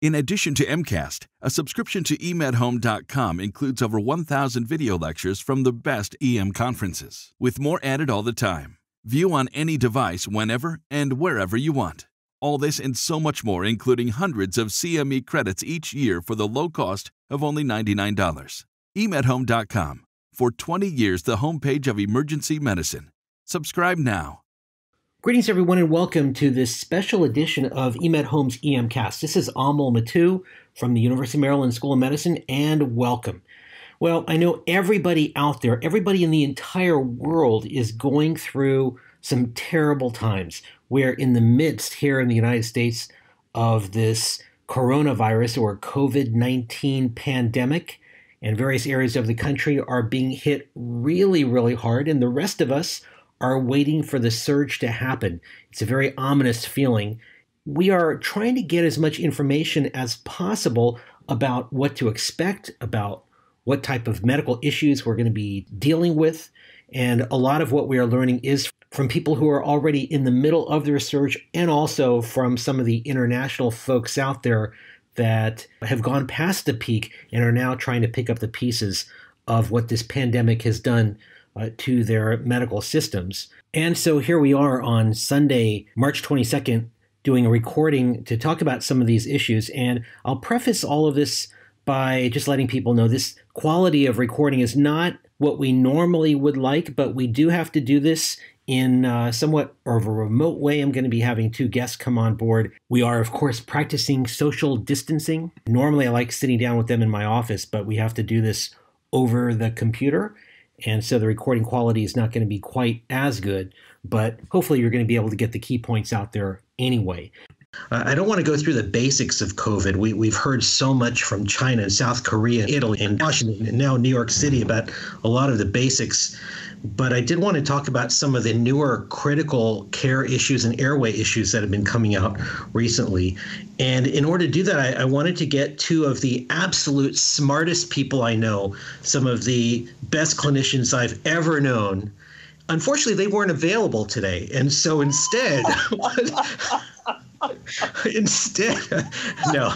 In addition to EMCast, a subscription to emedhome.com includes over 1,000 video lectures from the best EM conferences, with more added all the time. View on any device whenever and wherever you want. All this and so much more, including hundreds of CME credits each year for the low cost of only $99. emedhome.com. For 20 years, the homepage of emergency medicine. Subscribe now. Greetings, everyone, and welcome to this special edition of eMed Home's EMcast. This is Amal Mattu from the University of Maryland School of Medicine, and welcome. Well, I know everybody out there, everybody in the entire world is going through some terrible times. We're in the midst here in the United States of this coronavirus or COVID 19 pandemic, and various areas of the country are being hit really, really hard, and the rest of us are waiting for the surge to happen. It's a very ominous feeling. We are trying to get as much information as possible about what to expect, about what type of medical issues we're going to be dealing with. And a lot of what we are learning is from people who are already in the middle of the research and also from some of the international folks out there that have gone past the peak and are now trying to pick up the pieces of what this pandemic has done uh, to their medical systems. And so here we are on Sunday, March 22nd, doing a recording to talk about some of these issues. And I'll preface all of this by just letting people know this quality of recording is not what we normally would like, but we do have to do this in uh, somewhat of a remote way. I'm going to be having two guests come on board. We are, of course, practicing social distancing. Normally, I like sitting down with them in my office, but we have to do this over the computer. And so the recording quality is not going to be quite as good, but hopefully you're going to be able to get the key points out there anyway. I don't want to go through the basics of COVID. We, we've heard so much from China and South Korea, Italy, and Washington, and now New York City about a lot of the basics. But I did want to talk about some of the newer critical care issues and airway issues that have been coming out recently. And in order to do that, I, I wanted to get two of the absolute smartest people I know, some of the best clinicians I've ever known. Unfortunately, they weren't available today. And so instead, Instead, no,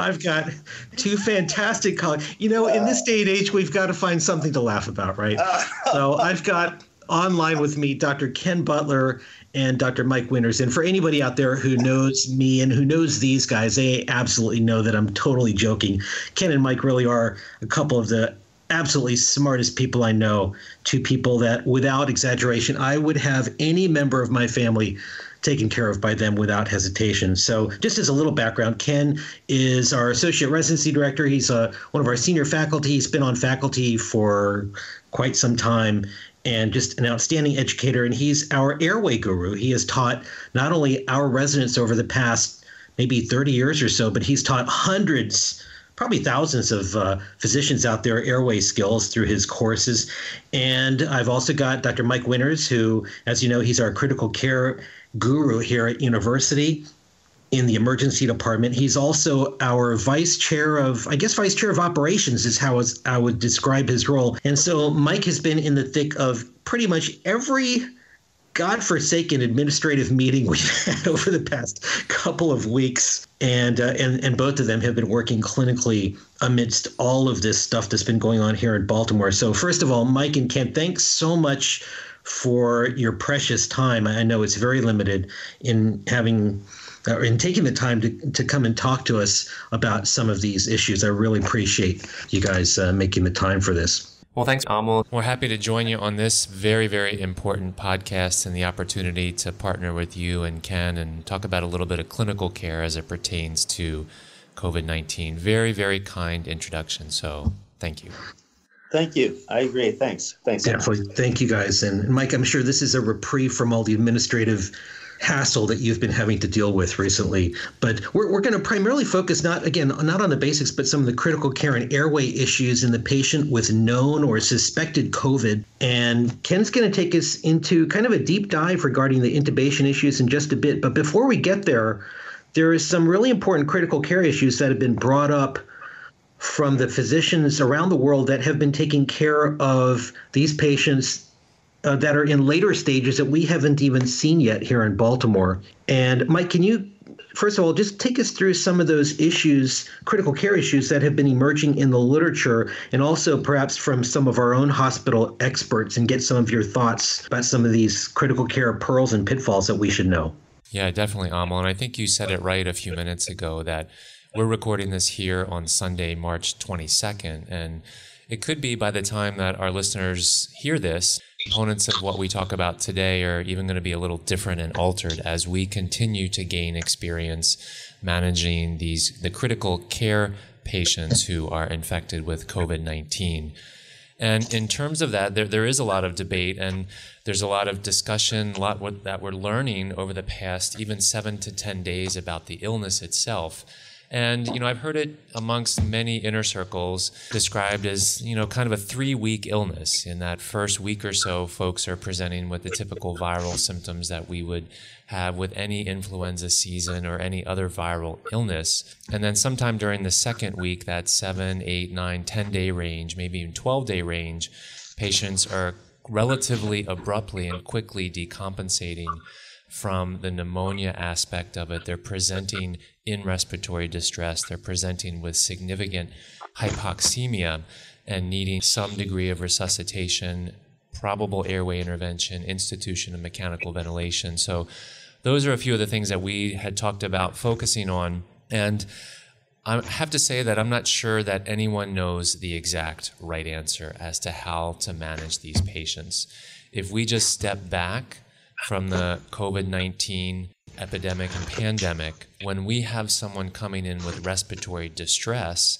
I've got two fantastic colleagues. You know, in this day and age, we've got to find something to laugh about, right? So I've got online with me Dr. Ken Butler and Dr. Mike Winters. And for anybody out there who knows me and who knows these guys, they absolutely know that I'm totally joking. Ken and Mike really are a couple of the absolutely smartest people I know, two people that, without exaggeration, I would have any member of my family taken care of by them without hesitation. So, just as a little background, Ken is our associate residency director. He's uh, one of our senior faculty. He's been on faculty for quite some time and just an outstanding educator. And he's our airway guru. He has taught not only our residents over the past maybe 30 years or so, but he's taught hundreds probably thousands of uh, physicians out there airway skills through his courses. And I've also got Dr. Mike Winters, who, as you know, he's our critical care guru here at university in the emergency department. He's also our vice chair of, I guess, vice chair of operations is how I would describe his role. And so Mike has been in the thick of pretty much every godforsaken administrative meeting we've had over the past couple of weeks. And, uh, and, and both of them have been working clinically amidst all of this stuff that's been going on here in Baltimore. So, first of all, Mike and Ken, thanks so much for your precious time. I know it's very limited in having or in taking the time to, to come and talk to us about some of these issues. I really appreciate you guys uh, making the time for this. Well, thanks, Amal. We're happy to join you on this very, very important podcast and the opportunity to partner with you and Ken and talk about a little bit of clinical care as it pertains to COVID 19. Very, very kind introduction. So, thank you. Thank you. I agree. Thanks. Thanks. Definitely. Thank you guys. And Mike, I'm sure this is a reprieve from all the administrative hassle that you've been having to deal with recently. But we're, we're going to primarily focus not again not on the basics, but some of the critical care and airway issues in the patient with known or suspected COVID. And Ken's going to take us into kind of a deep dive regarding the intubation issues in just a bit. But before we get there, there is some really important critical care issues that have been brought up from the physicians around the world that have been taking care of these patients uh, that are in later stages that we haven't even seen yet here in Baltimore. And Mike, can you First of all, just take us through some of those issues, critical care issues that have been emerging in the literature, and also perhaps from some of our own hospital experts, and get some of your thoughts about some of these critical care pearls and pitfalls that we should know. Yeah, definitely, Amal. And I think you said it right a few minutes ago that we're recording this here on Sunday, March 22nd. And it could be by the time that our listeners hear this, components of what we talk about today are even going to be a little different and altered as we continue to gain experience managing these the critical care patients who are infected with COVID-19. And in terms of that, there, there is a lot of debate and there's a lot of discussion, a lot that we're learning over the past even seven to 10 days about the illness itself. And, you know, I've heard it amongst many inner circles described as, you know, kind of a three week illness. In that first week or so, folks are presenting with the typical viral symptoms that we would have with any influenza season or any other viral illness. And then sometime during the second week, that seven, eight, nine, 10 day range, maybe even 12 day range, patients are relatively abruptly and quickly decompensating from the pneumonia aspect of it. They're presenting in respiratory distress, they're presenting with significant hypoxemia and needing some degree of resuscitation, probable airway intervention, institution of mechanical ventilation. So, those are a few of the things that we had talked about focusing on. And I have to say that I'm not sure that anyone knows the exact right answer as to how to manage these patients. If we just step back from the COVID 19 epidemic and pandemic, when we have someone coming in with respiratory distress,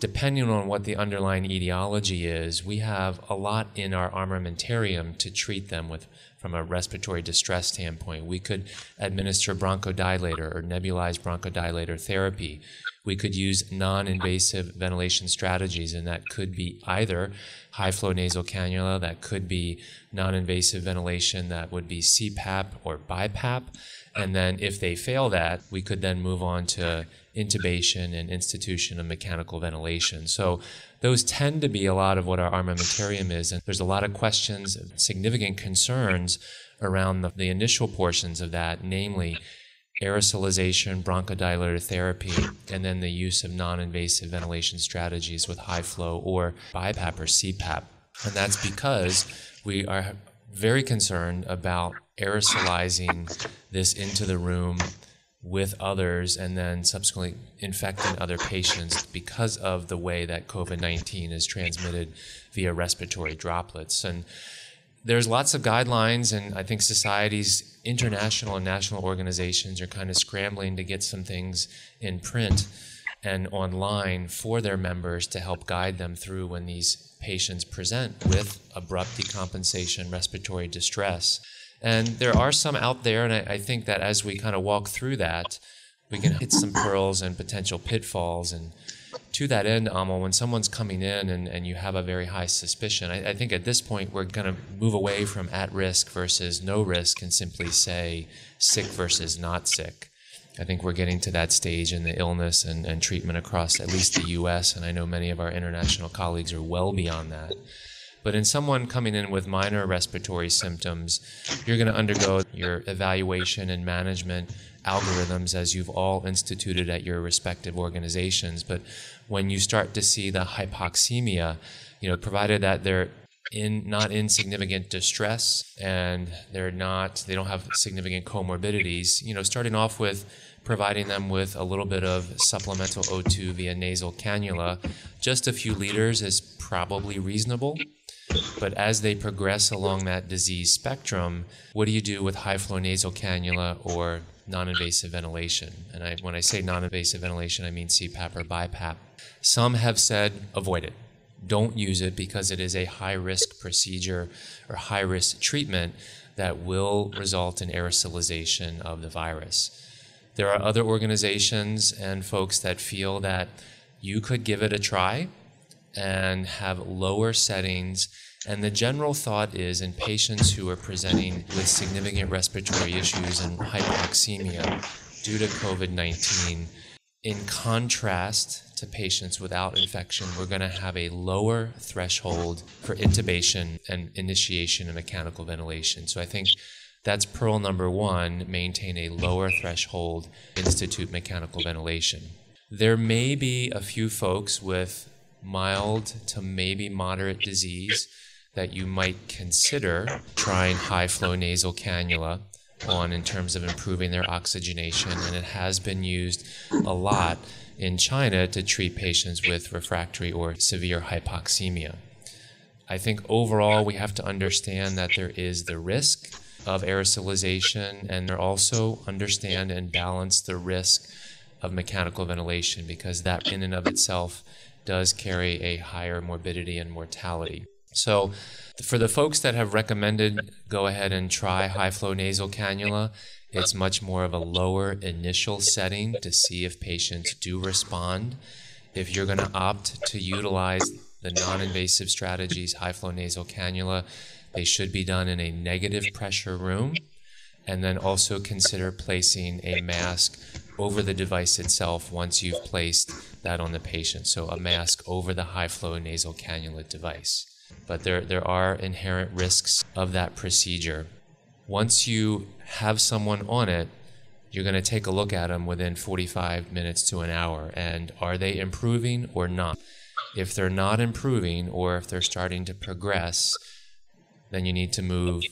depending on what the underlying etiology is, we have a lot in our armamentarium to treat them with from a respiratory distress standpoint. We could administer bronchodilator or nebulized bronchodilator therapy. We could use non invasive ventilation strategies, and that could be either high flow nasal cannula, that could be non invasive ventilation, that would be CPAP or BiPAP. And then if they fail that, we could then move on to intubation and institution of mechanical ventilation. So those tend to be a lot of what our armamentarium is. And there's a lot of questions, significant concerns around the, the initial portions of that, namely aerosolization, bronchodilator therapy, and then the use of non invasive ventilation strategies with high flow or BiPAP or CPAP. And that's because we are very concerned about aerosolizing this into the room with others and then subsequently infecting other patients because of the way that COVID 19 is transmitted via respiratory droplets. And there's lots of guidelines, and I think societies, international and national organizations, are kind of scrambling to get some things in print and online for their members to help guide them through when these patients present with abrupt decompensation, respiratory distress. And there are some out there, and I, I think that as we kind of walk through that, we can hit some pearls and potential pitfalls. And to that end, Amal, when someone's coming in and, and you have a very high suspicion, I, I think at this point we're going to move away from at risk versus no risk and simply say sick versus not sick. I think we're getting to that stage in the illness and, and treatment across at least the US, and I know many of our international colleagues are well beyond that. But in someone coming in with minor respiratory symptoms, you're going to undergo your evaluation and management algorithms as you've all instituted at your respective organizations. But when you start to see the hypoxemia, you know, provided that they're in not in significant distress and they're not they don't have significant comorbidities, you know, starting off with providing them with a little bit of supplemental O2 via nasal cannula, just a few liters is probably reasonable. But as they progress along that disease spectrum, what do you do with high flow nasal cannula or non invasive ventilation? And I, when I say non invasive ventilation, I mean CPAP or BiPAP. Some have said avoid it. Don't use it because it is a high risk procedure or high risk treatment that will result in aerosolization of the virus. There are other organizations and folks that feel that you could give it a try and have lower settings. And the general thought is in patients who are presenting with significant respiratory issues and hypoxemia due to COVID 19, in contrast to patients without infection, we're going to have a lower threshold for intubation and initiation of mechanical ventilation. So I think That's pearl number one maintain a lower threshold, institute mechanical ventilation. There may be a few folks with mild to maybe moderate disease that you might consider trying high flow nasal cannula on in terms of improving their oxygenation, and it has been used a lot in China to treat patients with refractory or severe hypoxemia. I think overall we have to understand that there is the risk of aerosolization and there also understand and balance the risk of mechanical ventilation because that in and of itself does carry a higher morbidity and mortality. So for the folks that have recommended go ahead and try high flow nasal cannula, it's much more of a lower initial setting to see if patients do respond. If you're going to opt to utilize the non invasive strategies, high flow nasal cannula, they should be done in a negative pressure room. And then also consider placing a mask over the device itself once you've placed that on the patient. So a mask over the high flow nasal cannula device. But there, there are inherent risks of that procedure. Once you have someone on it, you're going to take a look at them within 45 minutes to an hour. And are they improving or not? If they're not improving or if they're starting to progress, then you need to move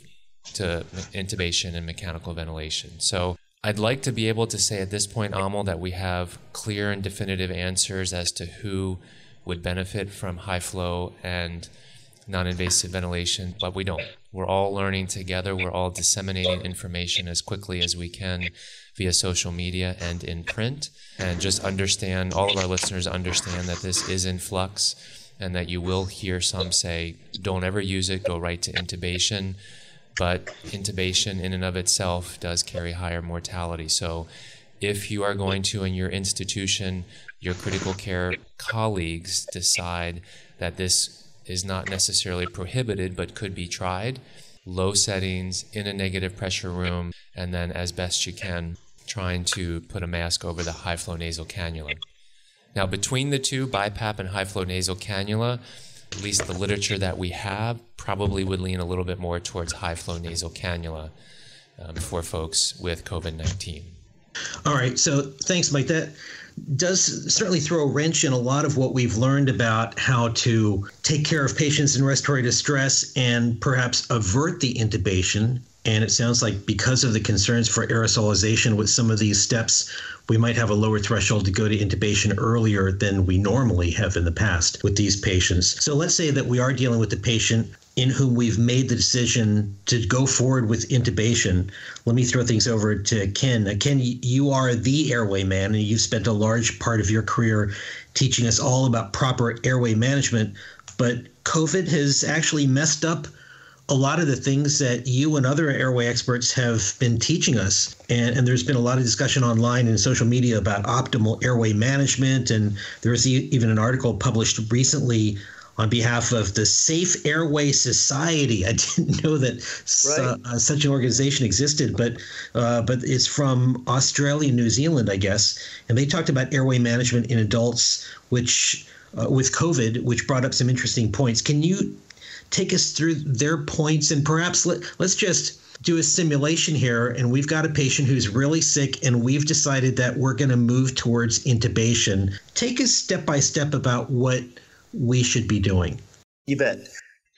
to intubation and mechanical ventilation. So I'd like to be able to say at this point, Amal, that we have clear and definitive answers as to who would benefit from high flow and non invasive ventilation, but we don't. We're all learning together. We're all disseminating information as quickly as we can via social media and in print. And just understand, all of our listeners understand that this is in flux and that you will hear some say, don't ever use it, go right to intubation. But intubation in and of itself does carry higher mortality. So if you are going to, in your institution, your critical care colleagues decide that this is not necessarily prohibited but could be tried. Low settings in a negative pressure room, and then as best you can, trying to put a mask over the high flow nasal cannula. Now, between the two, BiPAP and high flow nasal cannula, at least the literature that we have, probably would lean a little bit more towards high flow nasal cannula um, for folks with COVID 19. All right. So thanks, Mike. That does certainly throw a wrench in a lot of what we've learned about how to take care of patients in respiratory distress and perhaps avert the intubation. And it sounds like because of the concerns for aerosolization with some of these steps, we might have a lower threshold to go to intubation earlier than we normally have in the past with these patients. So let's say that we are dealing with a patient in whom we've made the decision to go forward with intubation. Let me throw things over to Ken. Uh, Ken, you are the airway man, and you've spent a large part of your career teaching us all about proper airway management. But COVID has actually messed up a lot of the things that you and other airway experts have been teaching us. And, and there's been a lot of discussion online and social media about optimal airway management. And there was even an article published recently on behalf of the Safe Airway Society. I didn't know that right. uh, such an organization existed, but uh, but it's from Australia and New Zealand, I guess. And they talked about airway management in adults, which uh, with COVID, which brought up some interesting points. Can you take us through their points and perhaps let, let's just do a simulation here and we've got a patient who's really sick and we've decided that we're going to move towards intubation take us step by step about what we should be doing. You bet.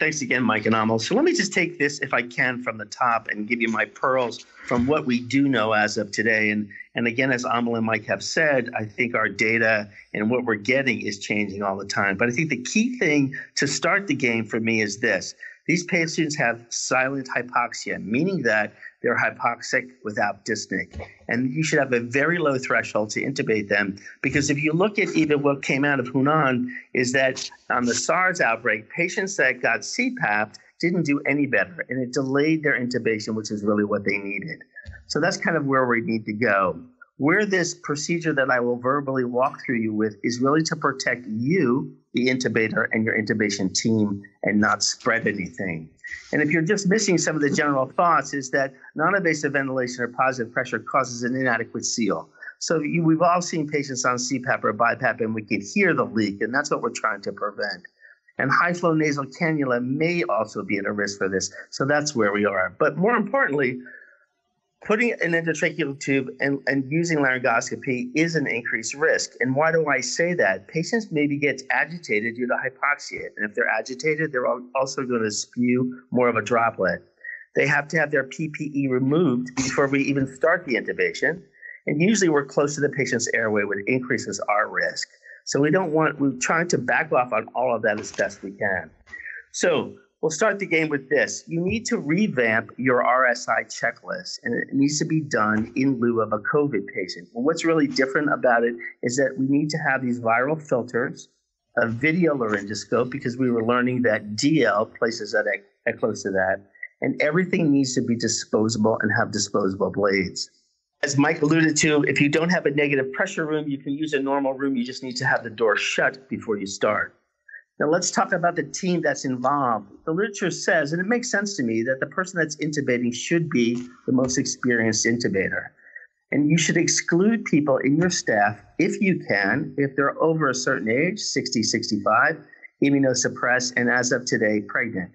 Thanks again, Mike and Amal. So let me just take this, if I can, from the top and give you my pearls from what we do know as of today. And and again, as Amal and Mike have said, I think our data and what we're getting is changing all the time. But I think the key thing to start the game for me is this: these patients have silent hypoxia, meaning that they're hypoxic without dyspneic. And you should have a very low threshold to intubate them because if you look at even what came out of Hunan, is that on the SARS outbreak, patients that got CPAP didn't do any better and it delayed their intubation, which is really what they needed. So that's kind of where we need to go. Where this procedure that I will verbally walk through you with is really to protect you, the intubator, and your intubation team and not spread anything. And if you're just missing some of the general thoughts, is that non-invasive ventilation or positive pressure causes an inadequate seal. So you, we've all seen patients on CPAP or BiPAP, and we can hear the leak, and that's what we're trying to prevent. And high flow nasal cannula may also be at a risk for this. So that's where we are. But more importantly, putting an endotracheal tube and, and using laryngoscopy is an increased risk. And why do I say that? Patients maybe get agitated due to hypoxia. And if they're agitated, they're also going to spew more of a droplet. They have to have their PPE removed before we even start the intubation. And usually we're close to the patient's airway, which increases our risk. So we don't want, we're trying to back off on all of that as best we can. So We'll start the game with this. You need to revamp your RSI checklist, and it needs to be done in lieu of a COVID patient. Well, what's really different about it is that we need to have these viral filters, a video laryngoscope, because we were learning that DL places that at close to that, and everything needs to be disposable and have disposable blades. As Mike alluded to, if you don't have a negative pressure room, you can use a normal room. You just need to have the door shut before you start. Now, let's talk about the team that's involved. The literature says, and it makes sense to me, that the person that's intubating should be the most experienced intubator. And you should exclude people in your staff, if you can, if they're over a certain age 60, 65, immunosuppressed, and as of today, pregnant.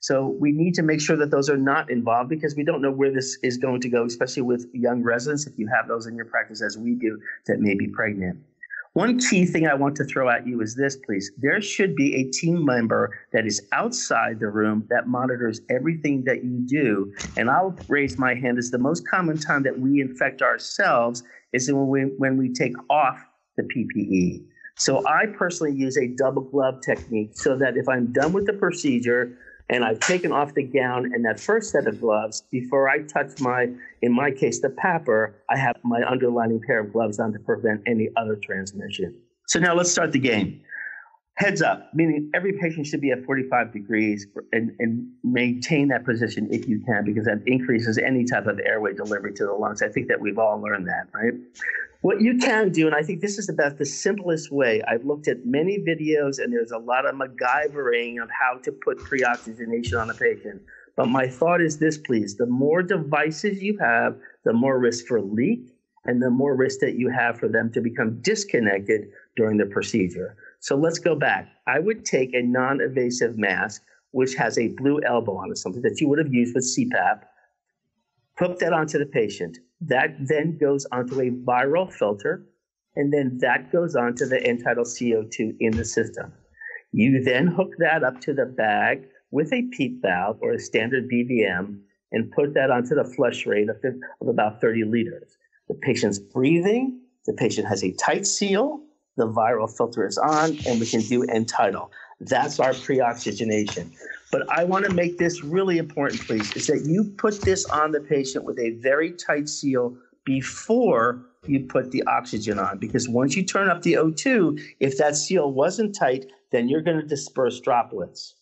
So we need to make sure that those are not involved because we don't know where this is going to go, especially with young residents, if you have those in your practice as we do that may be pregnant. One key thing I want to throw at you is this, please. There should be a team member that is outside the room that monitors everything that you do. And I'll raise my hand as the most common time that we infect ourselves is when we, when we take off the PPE. So I personally use a double glove technique so that if I'm done with the procedure, and I've taken off the gown and that first set of gloves before I touch my, in my case, the PAPR, I have my underlining pair of gloves on to prevent any other transmission. So now let's start the game. Heads up, meaning every patient should be at 45 degrees and, and maintain that position if you can, because that increases any type of airway delivery to the lungs. I think that we've all learned that, right? What you can do, and I think this is about the simplest way. I've looked at many videos, and there's a lot of MacGyvering of how to put pre-oxygenation on a patient. But my thought is this, please: the more devices you have, the more risk for leak, and the more risk that you have for them to become disconnected during the procedure. So let's go back. I would take a non-invasive mask, which has a blue elbow on it, something that you would have used with CPAP. Put that onto the patient that then goes onto a viral filter, and then that goes onto the end-tidal CO2 in the system. You then hook that up to the bag with a PEEP valve or a standard BVM and put that onto the flush rate of about 30 liters. The patient's breathing, the patient has a tight seal, the viral filter is on, and we can do end-tidal. That's our pre-oxygenation. But I want to make this really important, please, is that you put this on the patient with a very tight seal before you put the oxygen on. Because once you turn up the O2, if that seal wasn't tight, then you're going to disperse droplets.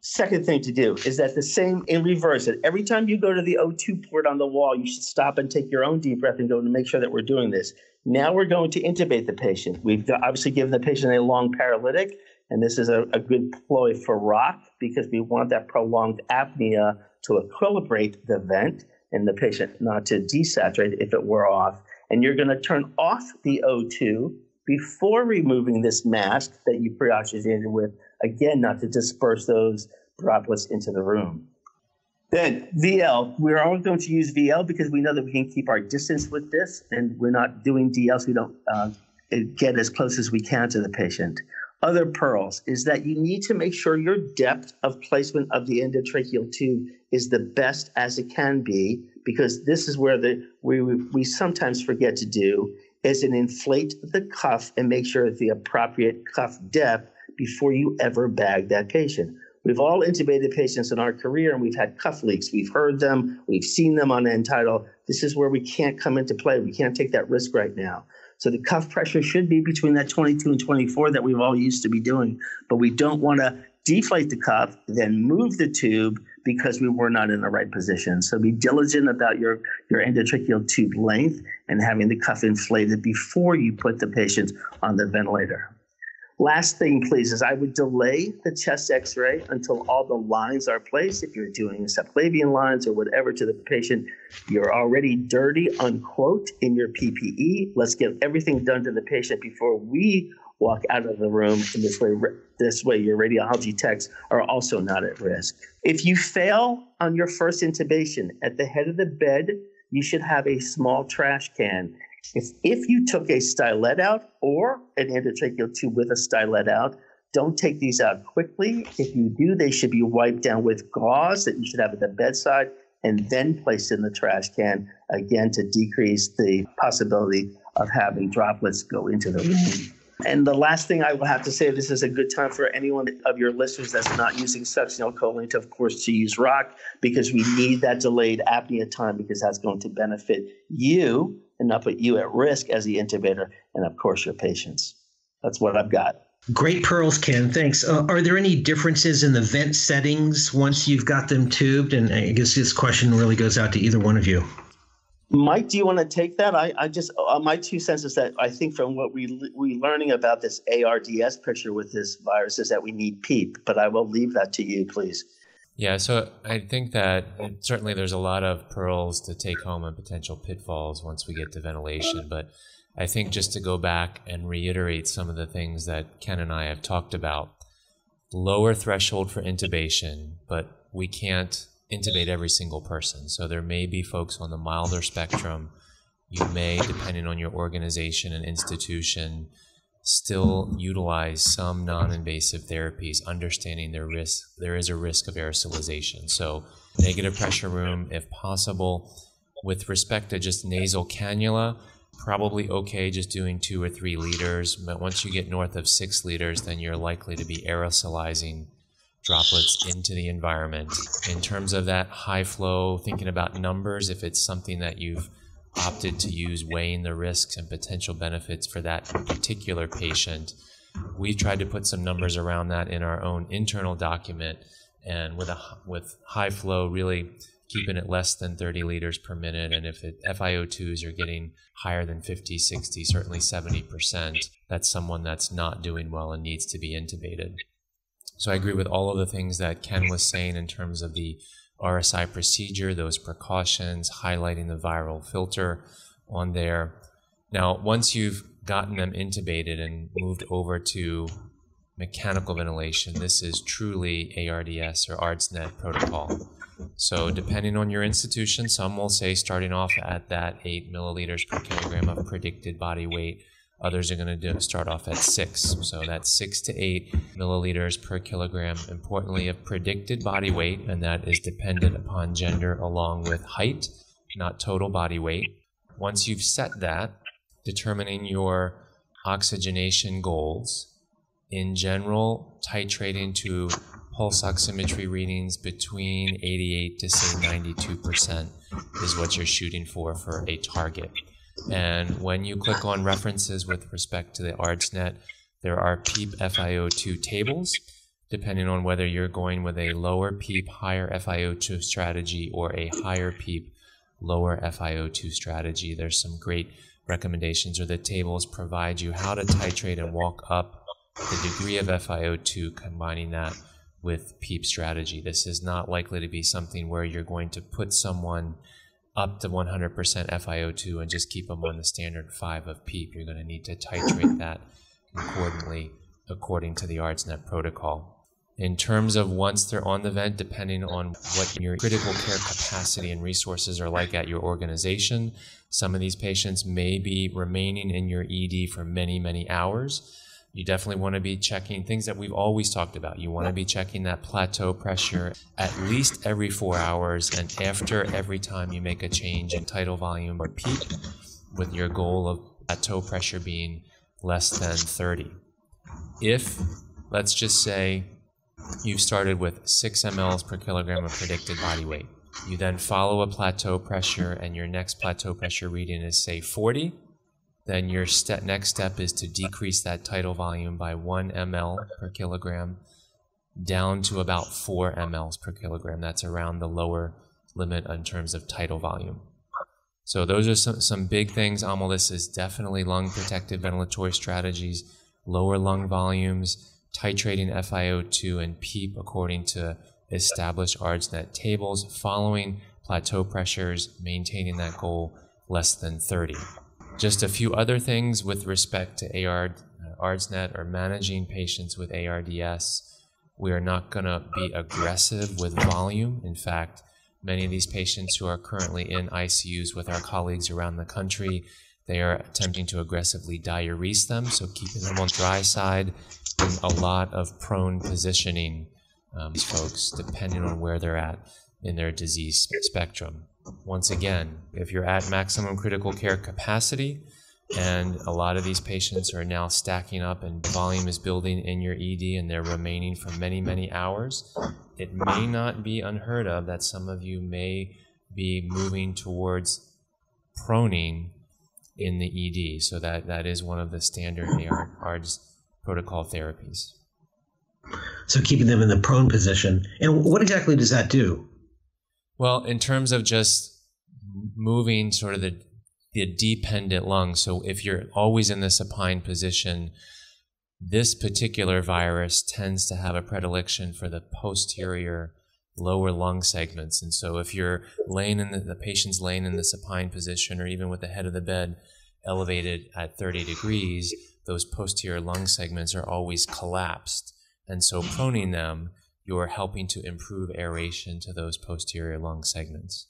Second thing to do is that the same in reverse. That every time you go to the O2 port on the wall, you should stop and take your own deep breath and go to make sure that we're doing this. Now we're going to intubate the patient. We've obviously given the patient a long paralytic. And this is a, a good ploy for rock because we want that prolonged apnea to equilibrate the vent and the patient not to desaturate if it were off. And you're going to turn off the O2 before removing this mask that you pre-oxygenated with, again, not to disperse those droplets into the room. Then VL, we're only going to use VL because we know that we can keep our distance with this and we're not doing DL so we don't uh, get as close as we can to the patient other pearls is that you need to make sure your depth of placement of the endotracheal tube is the best as it can be because this is where the we we sometimes forget to do is an inflate the cuff and make sure it's the appropriate cuff depth before you ever bag that patient. We've all intubated patients in our career and we've had cuff leaks. We've heard them, we've seen them on end-tidal. This is where we can't come into play. We can't take that risk right now. So the cuff pressure should be between that 22 and 24 that we've all used to be doing. But we don't want to deflate the cuff, then move the tube because we were not in the right position. So be diligent about your, your endotracheal tube length and having the cuff inflated before you put the patient on the ventilator. Last thing, please, is I would delay the chest x ray until all the lines are placed. If you're doing subclavian lines or whatever to the patient, you're already dirty, unquote, in your PPE. Let's get everything done to the patient before we walk out of the room. And this way, this way, your radiology techs are also not at risk. If you fail on your first intubation at the head of the bed, you should have a small trash can. If, if you took a stylet out or an endotracheal tube with a stylet out, don't take these out quickly. If you do, they should be wiped down with gauze that you should have at the bedside and then placed in the trash can, again, to decrease the possibility of having droplets go into the room. And the last thing I will have to say, this is a good time for anyone of your listeners that's not using succinylcholine to, of course, to use rock because we need that delayed apnea time because that's going to benefit you and not put you at risk as the intubator and, of course, your patients. That's what I've got. Great pearls, Ken. Thanks. Uh, are there any differences in the vent settings once you've got them tubed? And I guess this question really goes out to either one of you. Mike, do you want to take that? I, I just uh, my two cents is that I think from what we we learning about this ARDS picture with this virus is that we need PEEP, but I will leave that to you, please. Yeah, so I think that certainly there's a lot of pearls to take home and potential pitfalls once we get to ventilation, but I think just to go back and reiterate some of the things that Ken and I have talked about lower threshold for intubation, but we can't intubate every single person. So there may be folks on the milder spectrum. You may, depending on your organization and institution, still utilize some non-invasive therapies, understanding there risk there is a risk of aerosolization. So negative pressure room if possible. With respect to just nasal cannula, probably okay just doing two or three liters, but once you get north of six liters, then you're likely to be aerosolizing droplets into the environment. In terms of that high flow, thinking about numbers, if it's something that you've opted to use, weighing the risks and potential benefits for that particular patient, we've tried to put some numbers around that in our own internal document. And with a with high flow, really keeping it less than 30 liters per minute. And if it, FiO2s are getting higher than 50, 60, certainly 70%, that's someone that's not doing well and needs to be intubated. So I agree with all of the things that Ken was saying in terms of the RSI procedure, those precautions, highlighting the viral filter on there. Now, once you've gotten them intubated and moved over to mechanical ventilation, this is truly ARDS or ARDSNet protocol. So, depending on your institution, some will say starting off at that 8 milliliters per kilogram of predicted body weight. Others are going to start off at 6. So, that's 6 to 8 milliliters per kilogram, importantly, of predicted body weight, and that is dependent upon gender along with height, not total body weight. Once you've set that, determining your oxygenation goals, in general, titrating to pulse oximetry readings between 88 to say 92% is what you're shooting for for a target. And when you click on references with respect to the ARDSNet, there are PEEP FiO2 tables, depending on whether you're going with a lower PEEP, higher FiO2 strategy or a higher PEEP, lower FiO2 strategy. There's some great recommendations, or the tables provide you how to titrate and walk up the degree of FiO2, combining that with PEEP strategy. This is not likely to be something where you're going to put someone up to 100% FiO2 and just keep them on the standard 5 of PEEP. You're going to need to titrate that accordingly according to the ARDSNet protocol. In terms of once they're on the vent, depending on what your critical care capacity and resources are like at your organization, some of these patients may be remaining in your ED for many, many hours. You definitely want to be checking things that we've always talked about. You want to be checking that plateau pressure at least every four hours and after every time you make a change in tidal volume or PEEP with your goal of plateau pressure being less than 30. If, let's just say, you've started with 6 mLs per kilogram of predicted body weight, you then follow a plateau pressure and your next plateau pressure reading is, say, 40 then your step, next step is to decrease that tidal volume by 1 ml per kilogram down to about 4 mLs per kilogram. That's around the lower limit in terms of tidal volume. So those are some, some big things. Amal, is definitely lung protective ventilatory strategies, lower lung volumes, titrating FiO2 and PEEP according to established ARDSNet tables, following plateau pressures, maintaining that goal less than 30. Just a few other things with respect to AR, ARDSNet or managing patients with ARDS, we are not going to be aggressive with volume. In fact, many of these patients who are currently in ICUs with our colleagues around the country, they are attempting to aggressively diurese them, so keeping them on dry side, and a lot of prone positioning um, folks, depending on where they're at in their disease spectrum. Once again, if you're at maximum critical care capacity, and a lot of these patients are now stacking up and volume is building in your ED and they're remaining for many, many hours, it may not be unheard of that some of you may be moving towards proning in the ED. So that, that is one of the standard ARDS protocol therapies. So keeping them in the prone position. And what exactly does that do? Well, in terms of just moving sort of the the dependent lung. So if you're always in the supine position, this particular virus tends to have a predilection for the posterior lower lung segments. And so if you're laying in the, the patient's laying in the supine position or even with the head of the bed elevated at 30 degrees, those posterior lung segments are always collapsed. And so proning them, you're helping to improve aeration to those posterior lung segments.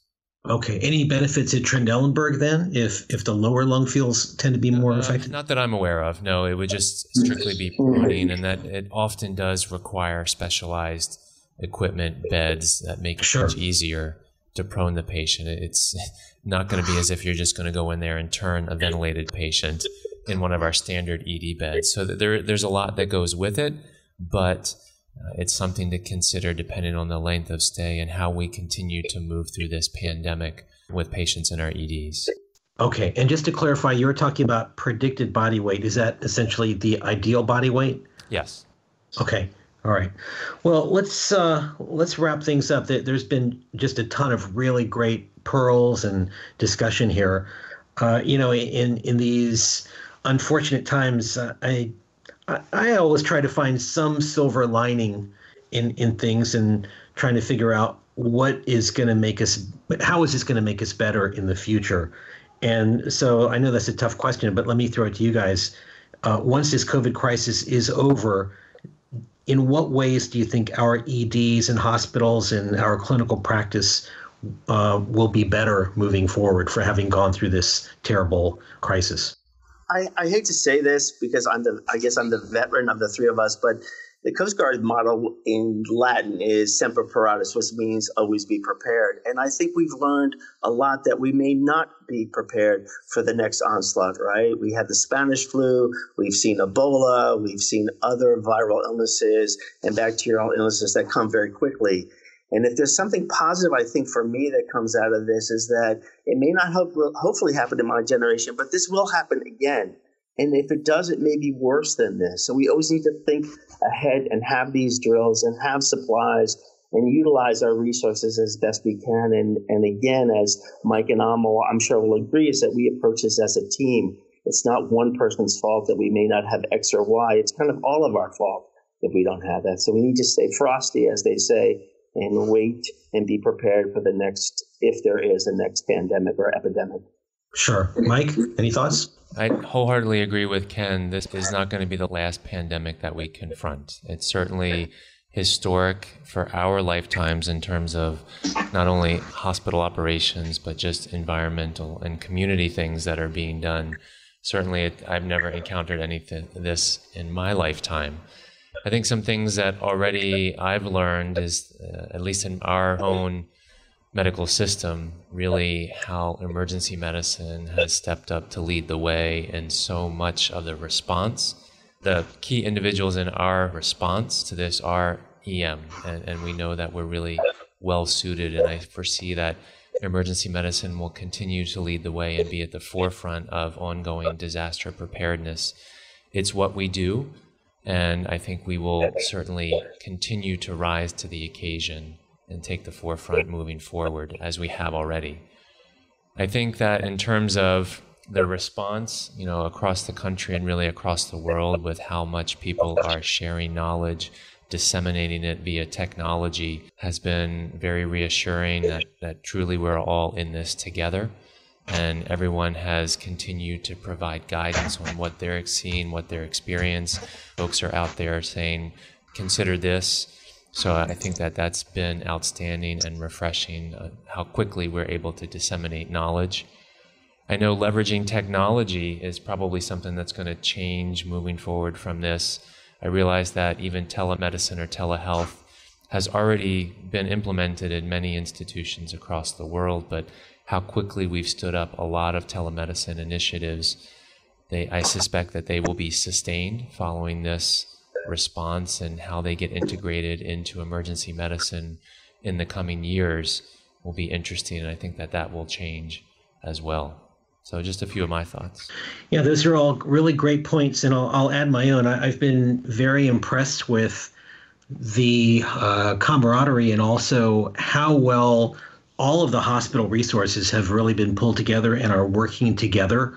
Okay. Any benefits at Trendelenburg then, if if the lower lung fields tend to be more uh, affected? Not that I'm aware of. No, it would just strictly be proning, and that it often does require specialized equipment, beds that make it sure. much easier to prone the patient. It's not going to be as if you're just going to go in there and turn a ventilated patient in one of our standard ED beds. So there, there's a lot that goes with it, but uh, it's something to consider depending on the length of stay and how we continue to move through this pandemic with patients in our EDs. Okay, and just to clarify, you were talking about predicted body weight. Is that essentially the ideal body weight? Yes. Okay. All right. Well, let's uh, let's wrap things up. That there's been just a ton of really great pearls and discussion here. Uh, you know, in in these unfortunate times, uh, I I, I always try to find some silver lining in in things and trying to figure out what is going to make us how is this going to make us better in the future? And so i know that's a tough question but let me throw it to you guys. Uh, once this covid crisis is over in what ways do you think our eds and hospitals and our clinical practice uh, will be better moving forward for having gone through this terrible crisis I, I hate to say this because I'm the I guess I'm the veteran of the three of us, but the Coast Guard model in Latin is semper paratus, which means always be prepared. And I think we've learned a lot that we may not be prepared for the next onslaught, right? We had the Spanish flu, we've seen Ebola, we've seen other viral illnesses and bacterial illnesses that come very quickly. And if there's something positive, I think for me that comes out of this is that it may not hope, hopefully happen in my generation, but this will happen again. And if it does, it may be worse than this. So we always need to think ahead and have these drills and have supplies and utilize our resources as best we can. And, and again, as Mike and Amal, I'm sure will agree, is that we approach this as a team. It's not one person's fault that we may not have X or Y. It's kind of all of our fault if we don't have that. So we need to stay frosty, as they say, and wait and be prepared for the next, if there is a next pandemic or epidemic. Sure. Mike, any thoughts? I wholeheartedly agree with Ken. This is not going to be the last pandemic that we confront. It's certainly historic for our lifetimes in terms of not only hospital operations, but just environmental and community things that are being done. Certainly, I've never encountered anything this in my lifetime. I think some things that already I've learned is, uh, at least in our own medical system, really how emergency medicine has stepped up to lead the way in so much of the response. The key individuals in our response to this are EM, and, and we know that we're really well suited, and I foresee that emergency medicine will continue to lead the way and be at the forefront of ongoing disaster preparedness. It's what we do. And I think we will certainly continue to rise to the occasion and take the forefront moving forward as we have already. I think that in terms of the response, you know, across the country and really across the world with how much people are sharing knowledge, disseminating it via technology has been very reassuring that, that truly we're all in this together. And everyone has continued to provide guidance on what they're seeing, what their experience. Folks are out there saying, consider this. So I think that that's been outstanding and refreshing uh, how quickly we're able to disseminate knowledge. I know leveraging technology is probably something that's going to change moving forward from this. I realize that even telemedicine or telehealth has already been implemented in many institutions across the world, but how quickly we've stood up a lot of telemedicine initiatives. They, I suspect that they will be sustained following this response and how they get integrated into emergency medicine in the coming years will be interesting. And I think that that will change as well. So, just a few of my thoughts. Yeah, those are all really great points, and I'll, I'll add my own. I, have been very impressed with the uh, camaraderie and also how well all of the hospital resources have really been pulled together and are working together.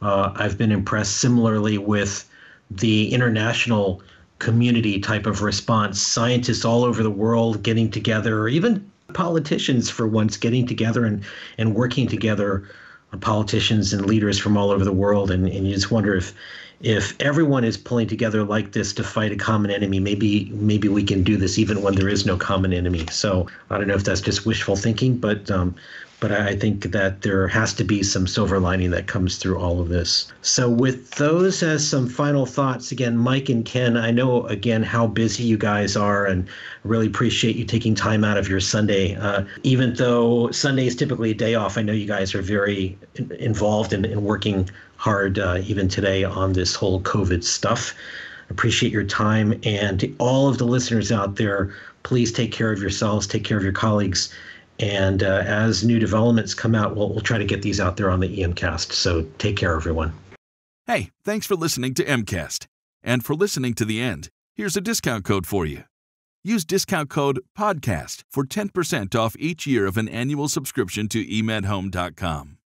Uh, I've been impressed similarly with the international community type of response. Scientists all over the world getting together, or even politicians for once getting together and, and working together, uh, politicians and leaders from all over the world. And, and you just wonder if if everyone is pulling together like this to fight a common enemy, maybe maybe we can do this even when there is no common enemy. So I don't know if that's just wishful thinking, but um, but I think that there has to be some silver lining that comes through all of this. So, with those as some final thoughts, again, Mike and Ken, I know again how busy you guys are, and really appreciate you taking time out of your Sunday. Uh, even though Sunday is typically a day off, I know you guys are very involved in, in working hard uh, even today on this whole COVID stuff. Appreciate your time, and all of the listeners out there, please take care of yourselves, take care of your colleagues and uh, as new developments come out, we'll, we'll try to get these out there on the EMCast. So take care, everyone. Hey, thanks for listening to EMCast. And for listening to the end, here's a discount code for you. Use discount code PODCAST for 10% off each year of an annual subscription to emedhome.com.